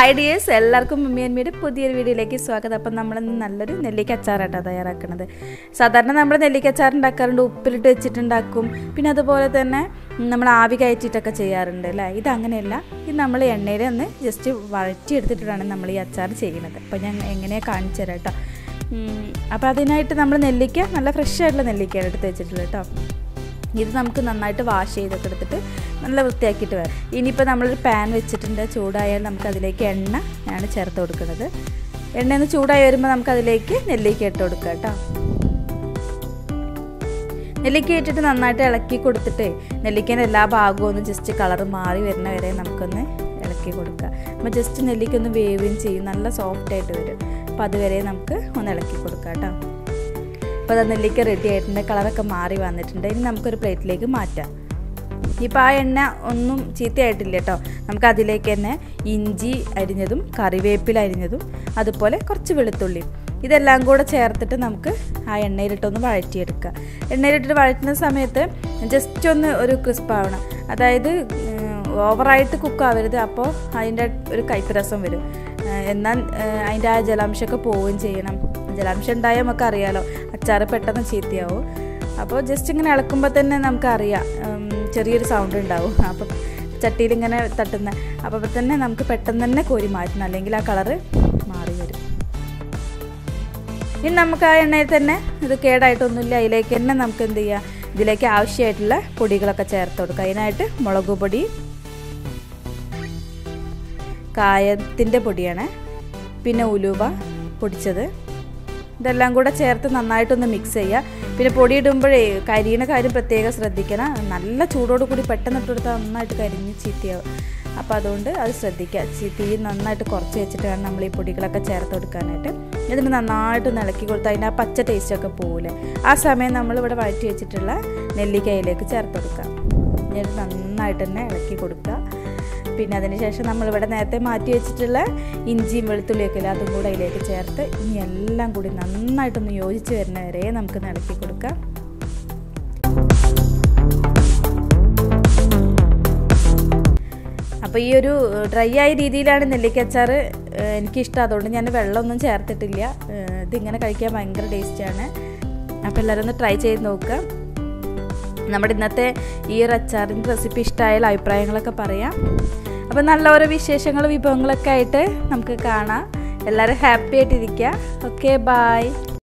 Hi dears എല്ലാവർക്കും mummy അമ്മയുടെ പുതിയൊരു വീഡിയോയിലേക്ക് സ്വാഗതം. അപ്പം നമ്മളിന്ന് നല്ലൊരു നെല്ലിക്ക അച്ചാറായിട്ടാണ് തയ്യാറാക്കുന്നത് സാധാരണ നമ്മൾ നെല്ലിക്ക അച്ചാർ ഉണ്ടാക്കാറുണ്ട്. ഉപ്പിലിട്ട് വെച്ചിട്ടുണ്ടാക്കും. പിന്നെ അതുപോലെ തന്നെ നമ്മൾ ആവി കയറ്റിയിട്ടൊക്കെ ചെയ്യാറുണ്ട് അല്ലേ? ഇത് അങ്ങനെയല്ല ഇത് നമ്മൾ എണ്ണയിൽ ഒന്ന് ജസ്റ്റ് വഴറ്റിയെടുത്തിട്ടാണ് നമ്മൾ ഈ അച്ചാർ ചെയ്യുന്നത്. അപ്പോൾ ഞാൻ എങ്ങനെയാണ് കാണിച്ചു തരാം കേട്ടോ. അപ്പോൾ അതിനായിട്ട് നമ്മൾ നെല്ലിക്ക നല്ല ഫ്രഷ് ആയിട്ടുള്ള നെല്ലിക്കയാണ് എടുത്ത് വെച്ചിട്ടുള്ളത് കേട്ടോ. ഇത് നമുക്ക് നന്നായിട്ട് വാഷ് ചെയ്തൊക്കെ എടുത്തിട്ട് നല്ല വൃത്തിയാക്കിയിട്ട് വരാം ഇനിയിപ്പോൾ നമ്മളൊരു പാൻ വെച്ചിട്ടുണ്ട്. ചൂടായാൽ നമുക്ക് അതിലേക്ക് എണ്ണ ഞാൻ ചേർത്ത് കൊടുക്കുന്നത്. എണ്ണ ഒന്ന് ചൂടായി വരുമ്പോൾ നമുക്ക് അതിലേക്ക് നെല്ലിക്ക ഇട്ട് കൊടുക്കാം കേട്ടോ. നെല്ലിക്ക ഇട്ടിട്ട് നന്നായിട്ട് ഇളക്കി കൊടുത്തിട്ട് നെല്ലിക്കേന്റെ എല്ലാ ഭാഗവും ഒന്ന് ജസ്റ്റ് കളർ മാറി വരുന്ന വരെ നമുക്കൊന്ന് ഇളക്കി കൊടുക്കുക. അപ്പോൾ ജസ്റ്റ് നെല്ലിക്ക ഒന്ന് വേവുകയും ചെയ്യും. നല്ല സോഫ്റ്റായിട്ട് വരും. അപ്പോൾ അതുവരെ നമുക്ക് ഒന്ന് ഇളക്കി കൊടുക്കാം കേട്ടോ. അപ്പോൾ അത് നെല്ലിക്ക റെഡി ആയിട്ടുണ്ട്. കളറൊക്കെ മാറി വന്നിട്ടുണ്ട്. ഇനി നമുക്കൊരു പ്ലേറ്റിലേക്ക് മാറ്റാം. ഇപ്പോൾ ആ എണ്ണ ഒന്നും ചീത്തയായിട്ടില്ല കേട്ടോ. നമുക്ക് അതിലേക്ക് തന്നെ ഇഞ്ചി അരിഞ്ഞതും കറിവേപ്പില അരിഞ്ഞതും അതുപോലെ കുറച്ച് വെളുത്തുള്ളി. ഇതെല്ലാം കൂടെ ചേർത്തിട്ട് നമുക്ക് ആ എണ്ണയിലിട്ടൊന്ന് വഴറ്റിയെടുക്കുക എണ്ണയിലിട്ടിട്ട് വഴറ്റുന്ന സമയത്ത് ജസ്റ്റ് ഒന്ന് ഒരു ക്രിസ്പ് ആവണം. അതായത് ഓവറായിട്ട് കുക്കാവരുത് അപ്പോൾ അതിന്റെ ഒരു കയ്പ്പ് രസം വരും. എന്നാൽ അതിന്റെ ആ ജലാംശമൊക്കെ പോവുകയും ചെയ്യണം. ജലാംശം ഉണ്ടായാൽ നമുക്ക് അറിയാലോ അച്ചാർ പെട്ടെന്ന് ചീത്തയാവും. അപ്പോൾ ജസ്റ്റ് ഇങ്ങനെ ഇളക്കുമ്പോൾ തന്നെ നമുക്കറിയാം ചെറിയൊരു സൗണ്ട് ഉണ്ടാവും. അപ്പം ചട്ടിയിൽ ഇങ്ങനെ തട്ടുന്ന അപ്പോൾ തന്നെ നമുക്ക് പെട്ടെന്ന് തന്നെ കോരി മാറ്റണം അല്ലെങ്കിൽ ആ കളറ് മാറി വരും. ഇനി നമുക്ക് ആ എണ്ണയിൽ തന്നെ ഇത് കേടായിട്ടൊന്നുമില്ല. അതിലേക്ക് തന്നെ നമുക്ക് എന്ത് ചെയ്യാം? ഇതിലേക്ക് ആവശ്യമായിട്ടുള്ള പൊടികളൊക്കെ ചേർത്ത് കൊടുക്കുക. അതിനായിട്ട് മുളക് പൊടി കായത്തിന്റെ പൊടിയാണ്. പിന്നെ ഉലുവ പൊടിച്ചത്. ഇതെല്ലാം കൂടെ ചേർത്ത് നന്നായിട്ടൊന്ന് മിക്സ് ചെയ്യുക. പിന്നെ പൊടി ഇടുമ്പോഴേ കരിയണ കാര്യം പ്രത്യേകം ശ്രദ്ധിക്കണം. നല്ല ചൂടോട് കൂടി പെട്ടെന്ന് ഇട്ടെടുത്താൽ നന്നായിട്ട് കരിഞ്ഞ് ചീത്തയാവും. അപ്പോൾ അതുകൊണ്ട് അത് ശ്രദ്ധിക്കുക. തീ നന്നായിട്ട് കുറച്ച് വെച്ചിട്ട് വേണം നമ്മൾ ഈ പൊടികളൊക്കെ ചേർത്ത് കൊടുക്കാനായിട്ട്. ഇതിന് നന്നായിട്ട് ഇളക്കി കൊടുത്താൽ അതിന്റെ ആ പച്ച ടേസ്റ്റൊക്കെ പോകില്ലേ ആ സമയം നമ്മൾ ഇവിടെ വഴറ്റി വെച്ചിട്ടുള്ള നെല്ലിക്കയിലേക്ക് ചേർത്ത് കൊടുക്കുക. എന്നിട്ട് നന്നായിട്ട് തന്നെ ഇളക്കി കൊടുക്കുക. പിന്നെ അതിനുശേഷം നമ്മളിവിടെ നേരത്തെ മാറ്റി വെച്ചിട്ടുള്ള ഇഞ്ചിയും വെളുത്തുള്ളിയൊക്കെ അതും കൂടെ അതിലേക്ക് ചേർത്ത് ഇനി എല്ലാം കൂടി നന്നായിട്ടൊന്ന് യോജിച്ച് വരുന്ന വരെ നമുക്ക് ഇളക്കി കൊടുക്കാം. അപ്പോൾ ഈ ഒരു ഡ്രൈ ആയ രീതിയിലാണ് നെല്ലിക്കച്ചാർ എനിക്കിഷ്ടം. അതുകൊണ്ട് ഞാൻ വെള്ളമൊന്നും ചേർത്തിട്ടില്ല. ഇതിങ്ങനെ കഴിക്കാൻ ഭയങ്കര ടേസ്റ്റാണ് അപ്പോൾ എല്ലാവരും ഒന്ന് ട്രൈ ചെയ്ത് നോക്കുക. നമ്മുടെ ഇന്നത്തെ ഈ ഒരു അച്ചാറിന്റെ റെസിപ്പി ഇഷ്ടമായാലും അഭിപ്രായങ്ങളൊക്കെ പറയാം. അപ്പോൾ നല്ല ഓരോ വിശേഷങ്ങളും വിഭവങ്ങളൊക്കെ ആയിട്ട് നമുക്ക് കാണാം. എല്ലാവരും ഹാപ്പി ആയിട്ടിരിക്കുക. Okay bye